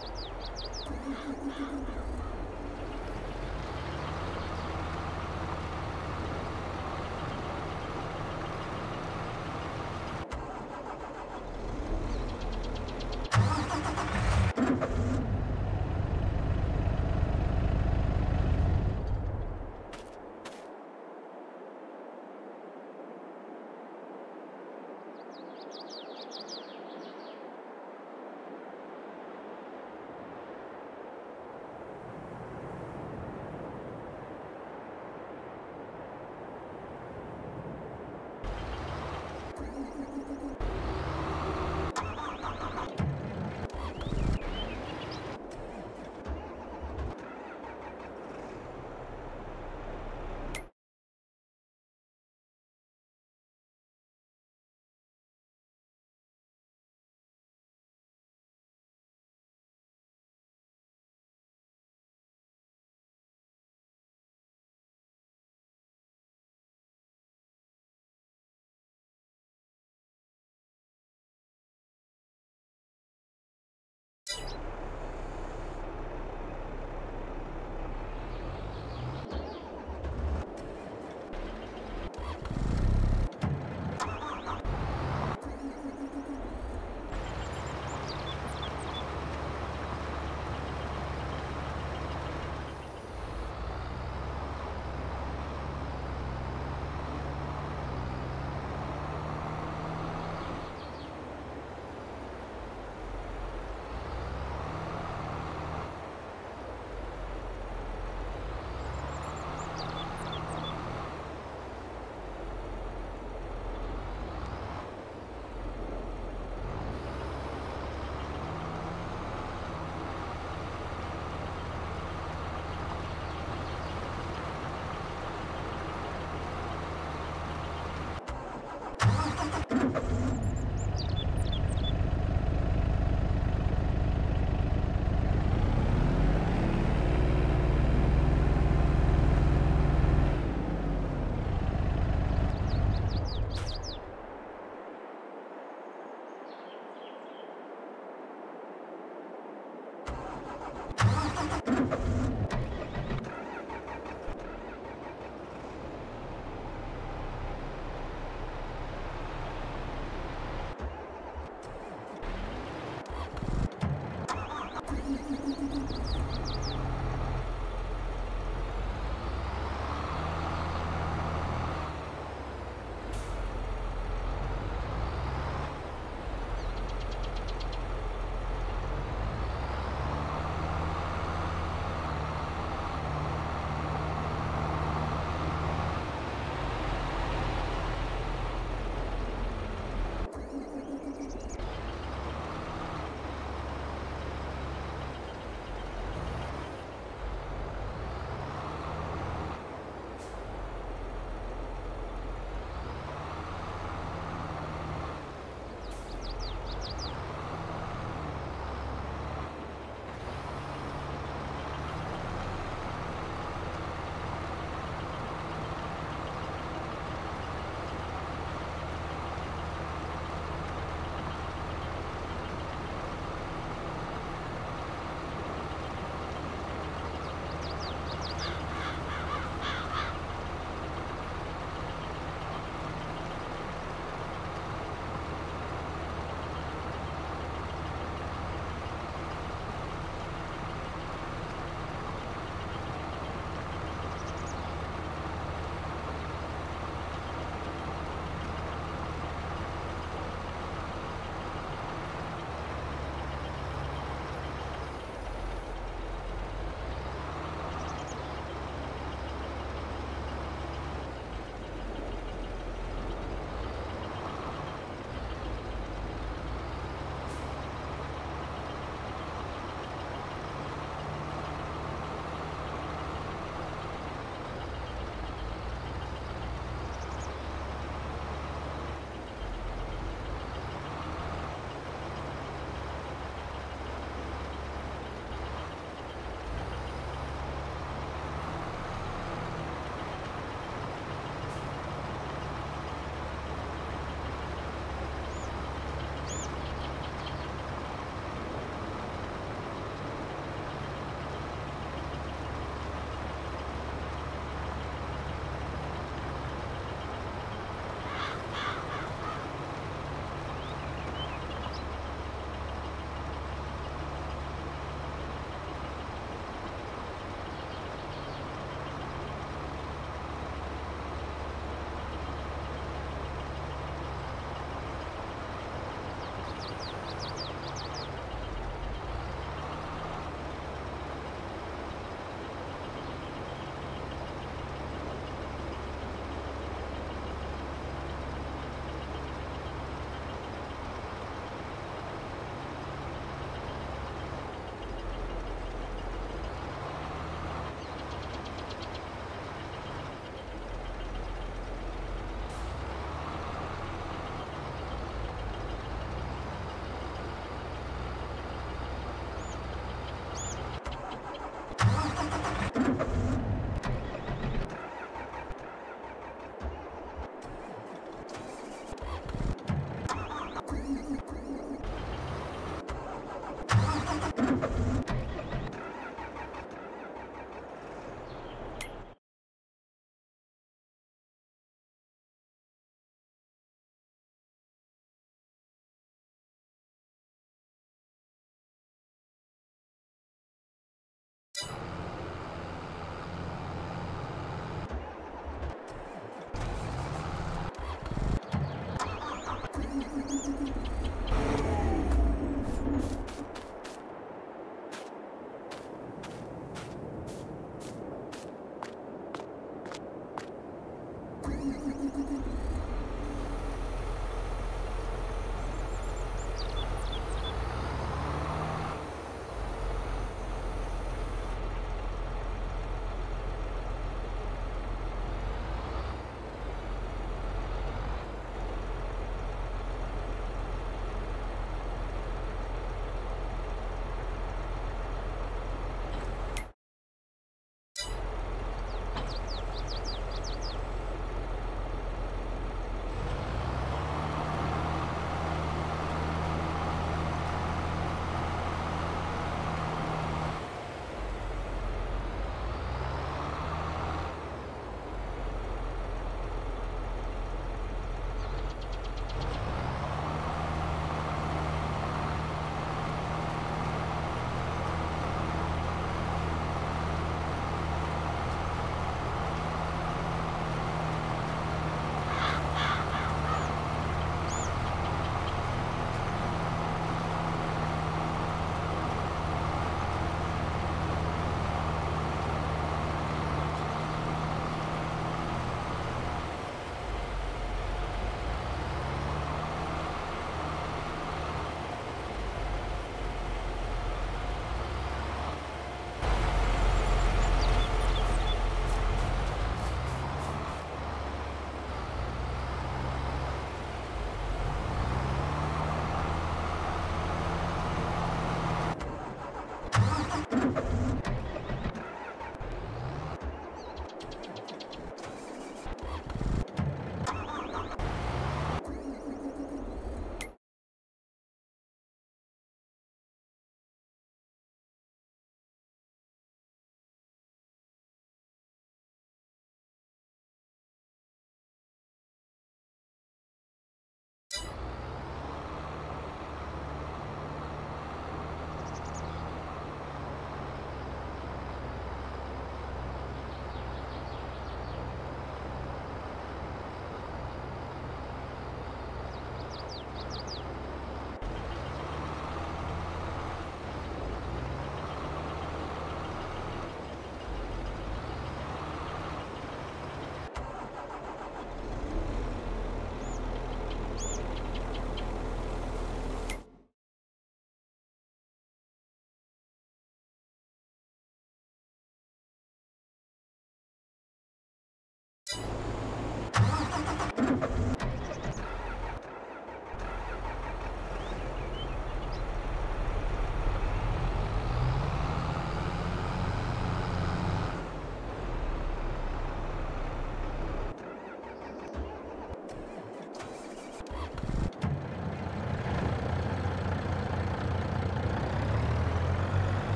Thank you.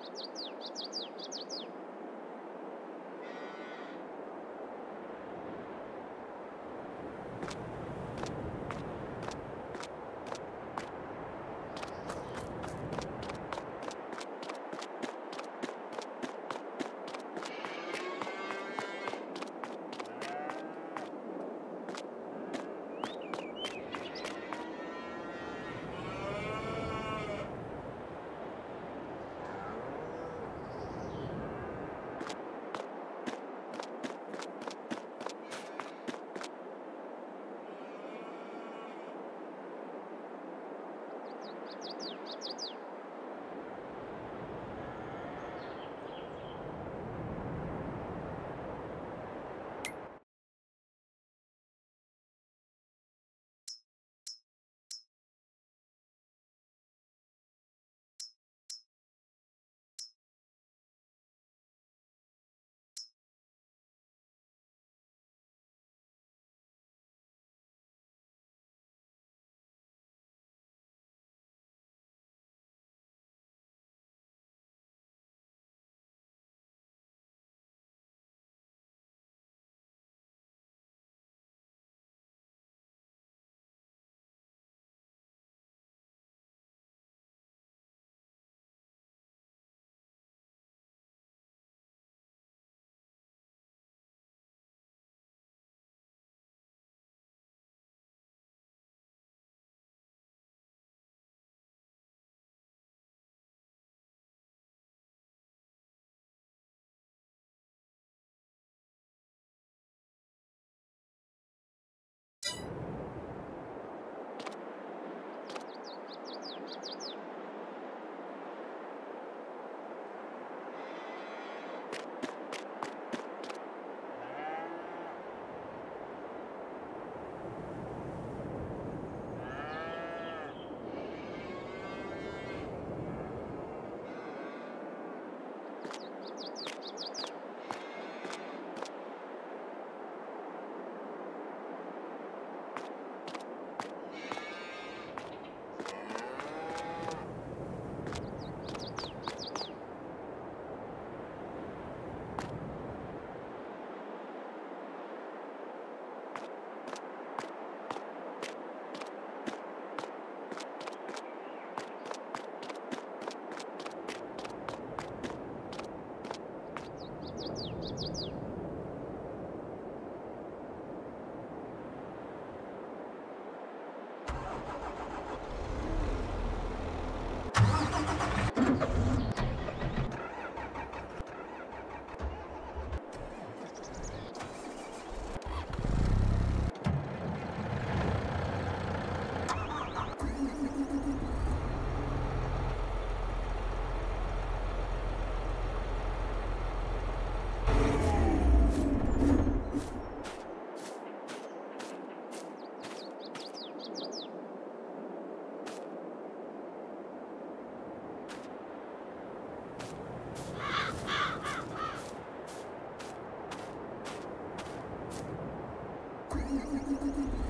あ。thank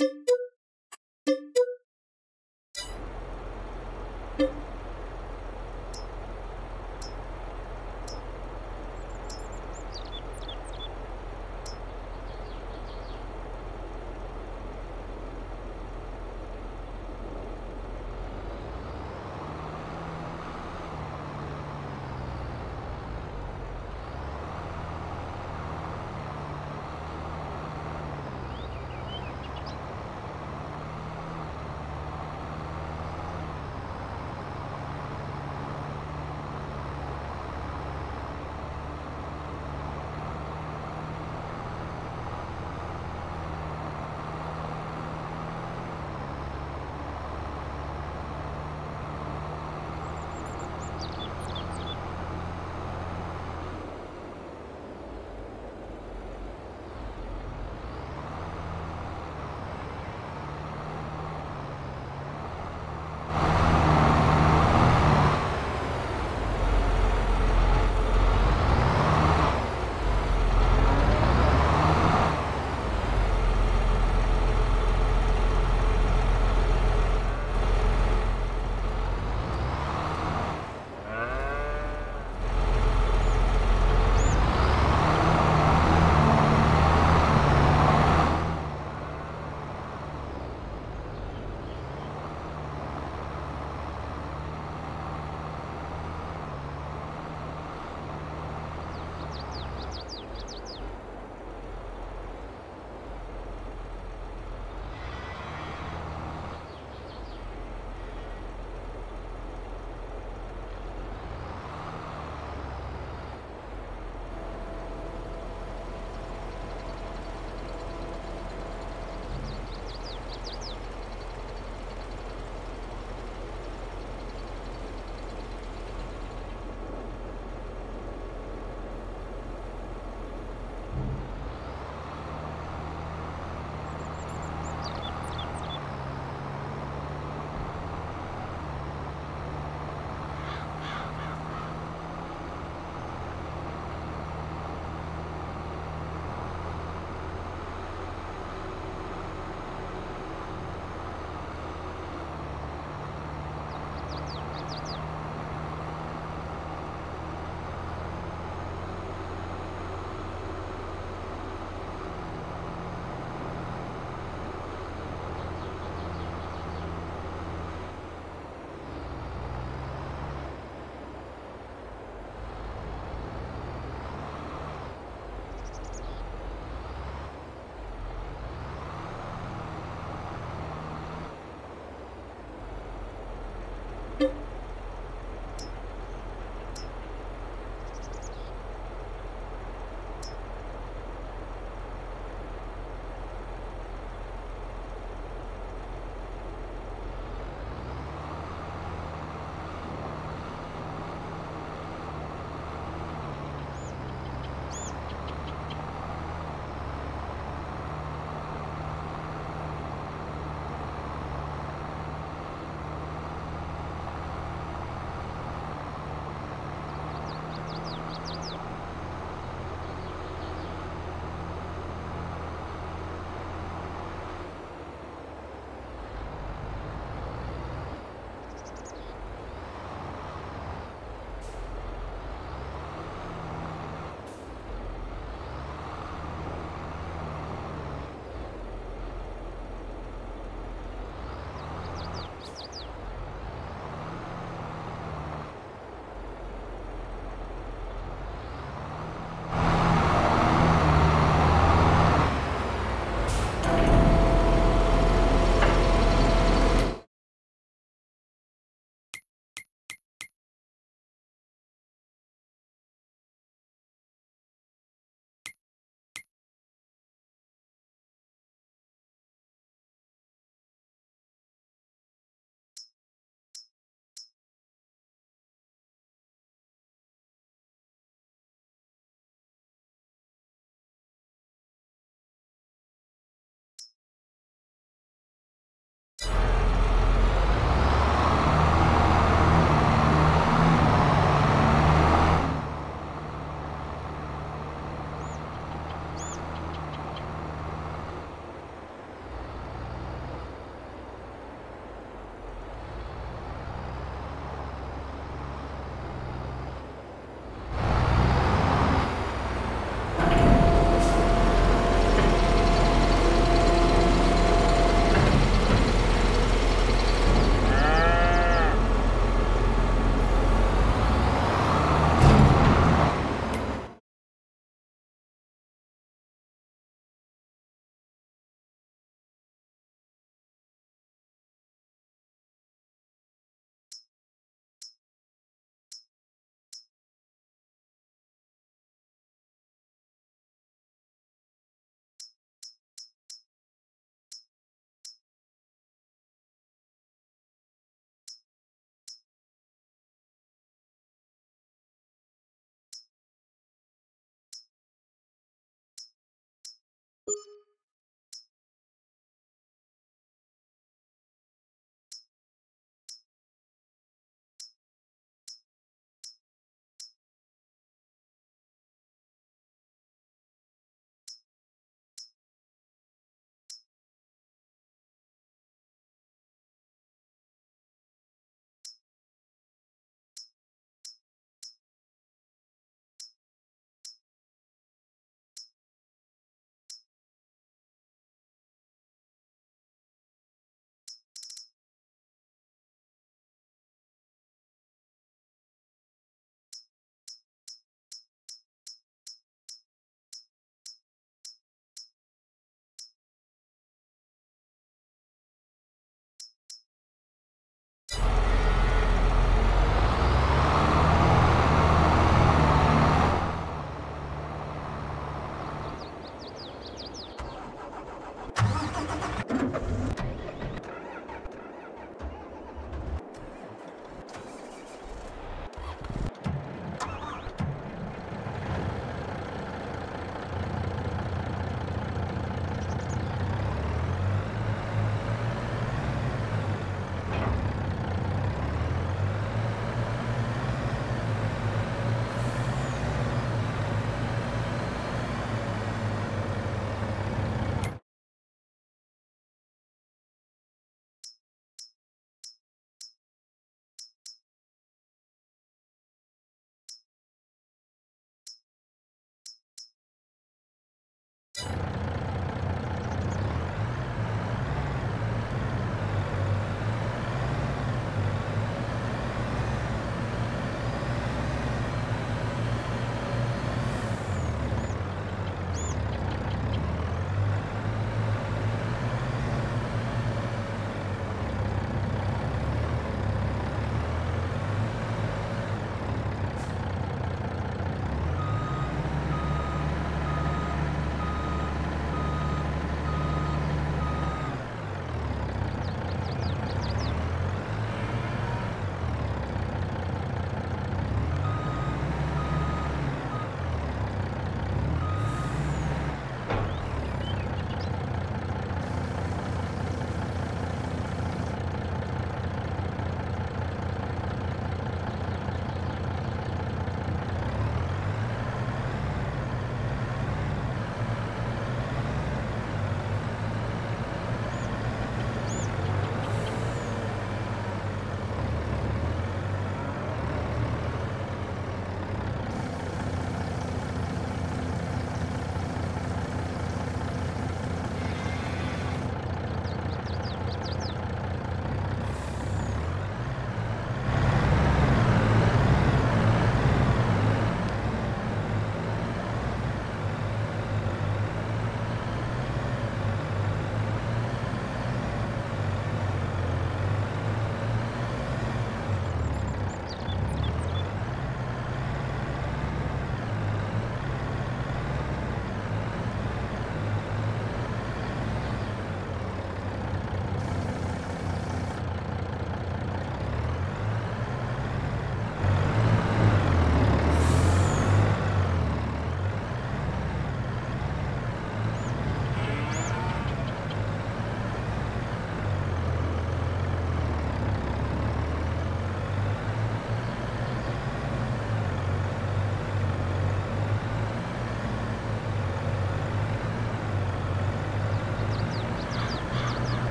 Thank you.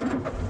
you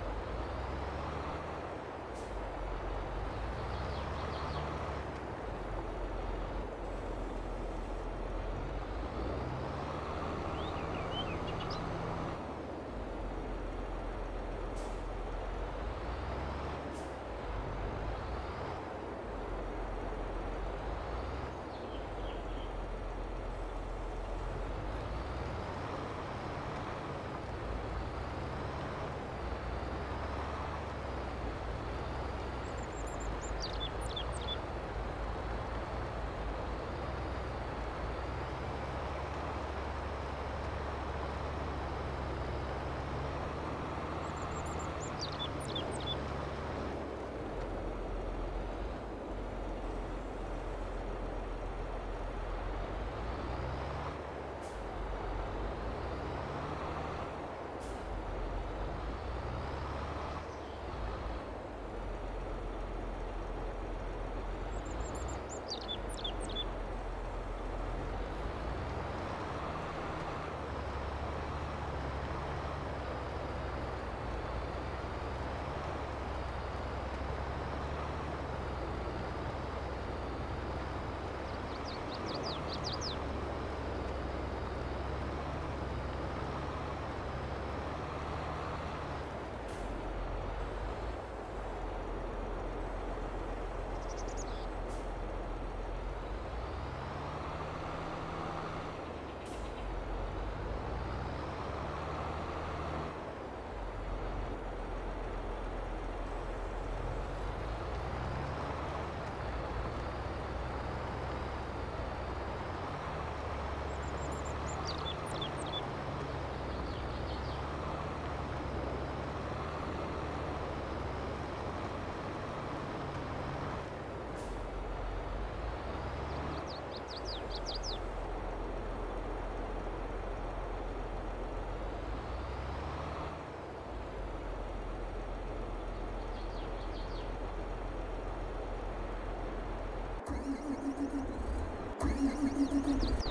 ハハハハ!